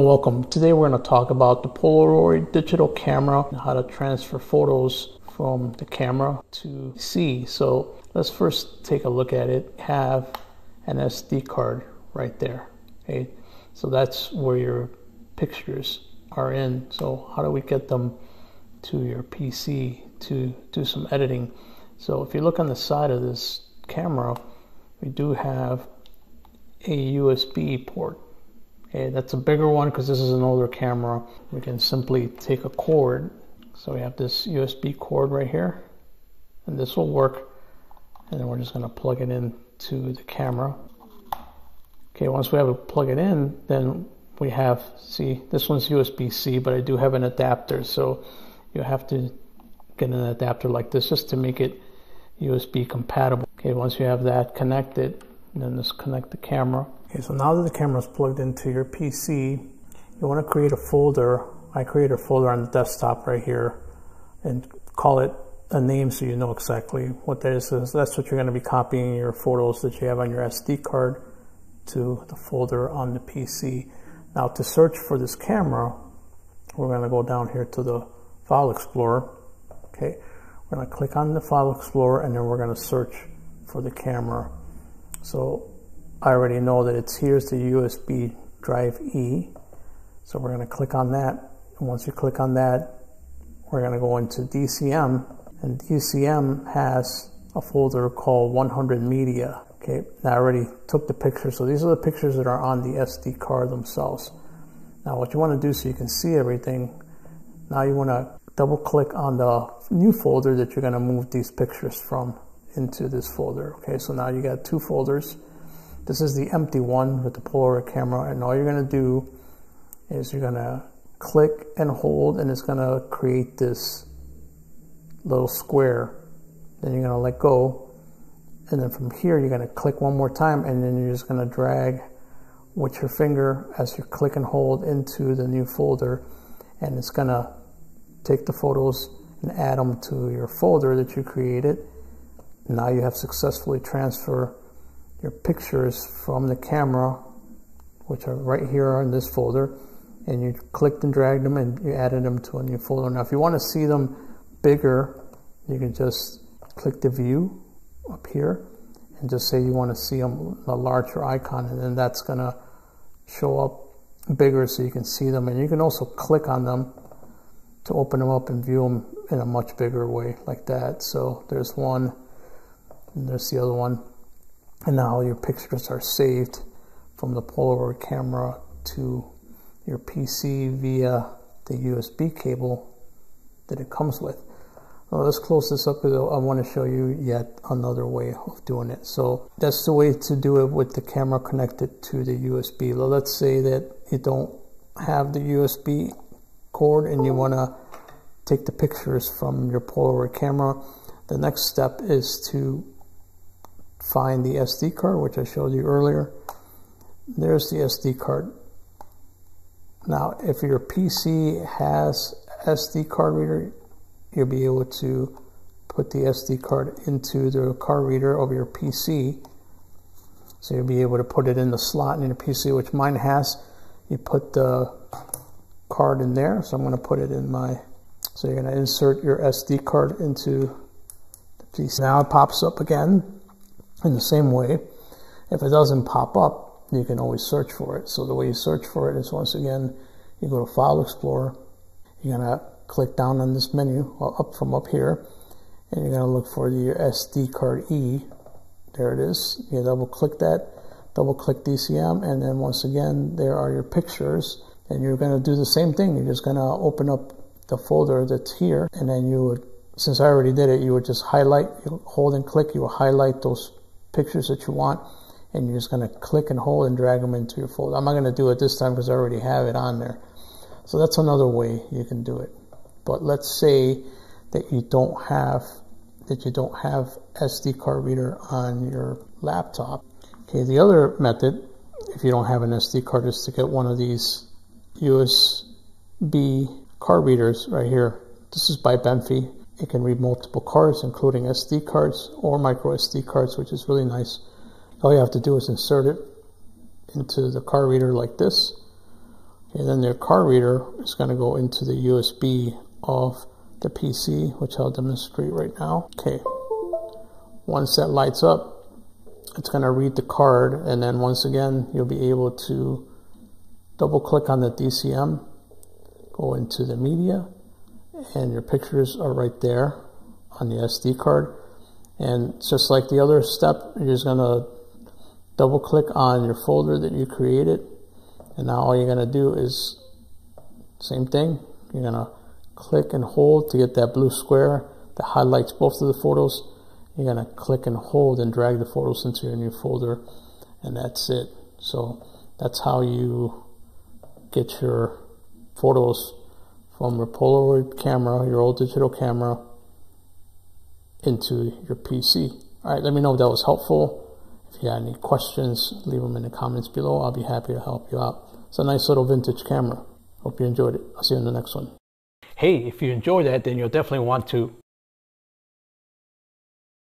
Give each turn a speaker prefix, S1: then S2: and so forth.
S1: Welcome. Today we're going to talk about the Polaroid digital camera, and how to transfer photos from the camera to C. So let's first take a look at it. Have an SD card right there. Okay, so that's where your pictures are in. So how do we get them to your PC to do some editing? So if you look on the side of this camera, we do have a USB port Okay, that's a bigger one because this is an older camera. We can simply take a cord. So we have this USB cord right here and this will work. And then we're just going to plug it in to the camera. Okay, once we have it plug it in, then we have, see, this one's USB-C, but I do have an adapter. So you have to get an adapter like this just to make it USB compatible. Okay, once you have that connected, then just connect the camera. Okay, so now that the camera is plugged into your PC, you want to create a folder. I create a folder on the desktop right here and call it a name so you know exactly what that is. So that's what you're going to be copying your photos that you have on your SD card to the folder on the PC. Now to search for this camera, we're going to go down here to the File Explorer. Okay, we're going to click on the File Explorer and then we're going to search for the camera. So I already know that it's here's the USB drive E. So we're going to click on that. And once you click on that, we're going to go into DCM. And DCM has a folder called 100 Media. Okay, now I already took the pictures. So these are the pictures that are on the SD card themselves. Now what you want to do so you can see everything, now you want to double click on the new folder that you're going to move these pictures from into this folder. Okay, so now you got two folders. This is the empty one with the Polaroid camera and all you're going to do is you're going to click and hold and it's going to create this little square. Then you're to let go and then from here you're going to click one more time and then you're just going to drag with your finger as you click and hold into the new folder and it's going to take the photos and add them to your folder that you created. Now you have successfully transferred your pictures from the camera, which are right here in this folder, and you clicked and dragged them and you added them to a new folder. Now, if you want to see them bigger, you can just click the view up here and just say you want to see them a larger icon, and then that's going to show up bigger so you can see them. And you can also click on them to open them up and view them in a much bigger way like that. So there's one, and there's the other one. And now your pictures are saved from the Polaroid camera to your PC via the USB cable that it comes with. Let's close this up because I want to show you yet another way of doing it. So that's the way to do it with the camera connected to the USB. Well, let's say that you don't have the USB cord and you want to take the pictures from your Polaroid camera. The next step is to find the SD card, which I showed you earlier. There's the SD card. Now, if your PC has SD card reader, you'll be able to put the SD card into the card reader of your PC. So you'll be able to put it in the slot in your PC, which mine has. You put the card in there. So I'm going to put it in my, so you're going to insert your SD card into the PC. Now it pops up again. In the same way, if it doesn't pop up, you can always search for it. So the way you search for it is once again, you go to File Explorer, you're gonna click down on this menu up from up here, and you're gonna look for the SD card E. There it is. You double click that, double click DCM, and then once again, there are your pictures. And you're gonna do the same thing. You're just gonna open up the folder that's here, and then you would, since I already did it, you would just highlight, you hold and click, you will highlight those pictures that you want and you're just going to click and hold and drag them into your folder. I'm not going to do it this time because I already have it on there. So that's another way you can do it. But let's say that you don't have that you don't have SD card reader on your laptop. Okay, the other method, if you don't have an SD card, is to get one of these USB card readers right here. This is by Benfi. It can read multiple cards, including SD cards or micro SD cards, which is really nice. All you have to do is insert it into the card reader like this. And then their card reader is going to go into the USB of the PC, which I'll demonstrate right now. Okay. Once that lights up, it's going to read the card, and then once again, you'll be able to double click on the DCM, go into the media, and your pictures are right there on the SD card. And just like the other step, you're just to double click on your folder that you created. And now all you're to do is same thing. You're to click and hold to get that blue square that highlights both of the photos. You're to click and hold and drag the photos into your new folder. And that's it. So that's how you get your photos from your Polaroid camera, your old digital camera, into your PC. All right, let me know if that was helpful. If you got any questions, leave them in the comments below. I'll be happy to help you out. It's a nice little vintage camera. Hope you enjoyed it. I'll see you in the next one. Hey, if you enjoyed that, then you'll definitely want to